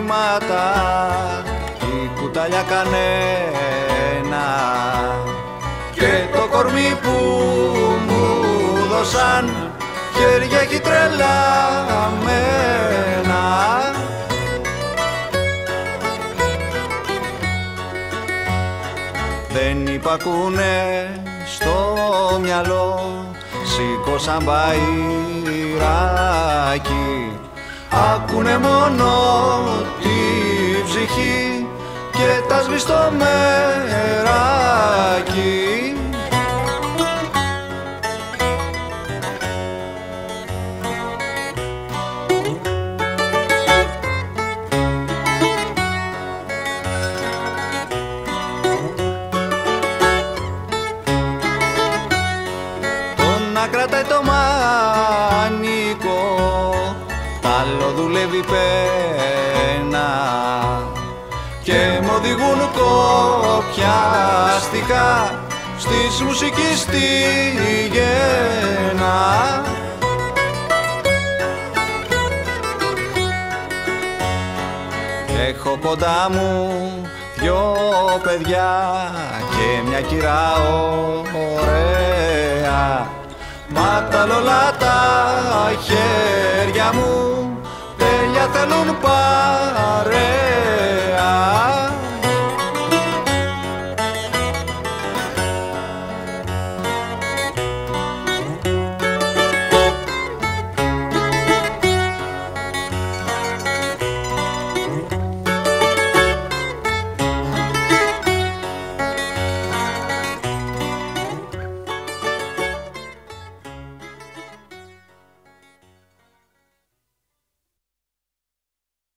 χρήματα η κουταλιά κανένα. Και το κορμί που μου δώσαν χέρια έχει τρελαμένα. Δεν υπακούνε στο μυαλό σήκωσαν μπαϊράκι Άκουνε μόνο τη ψυχή και τα σβηστό μεράκι να κρατάει το μανικό δουλεύει πένα και μ' οδηγούν κοπιαστικά στις μουσικής στη γένα Έχω κοντά μου δυο παιδιά και μια κυρά ωραία. Μα τα λολά τα χέρια até não no par.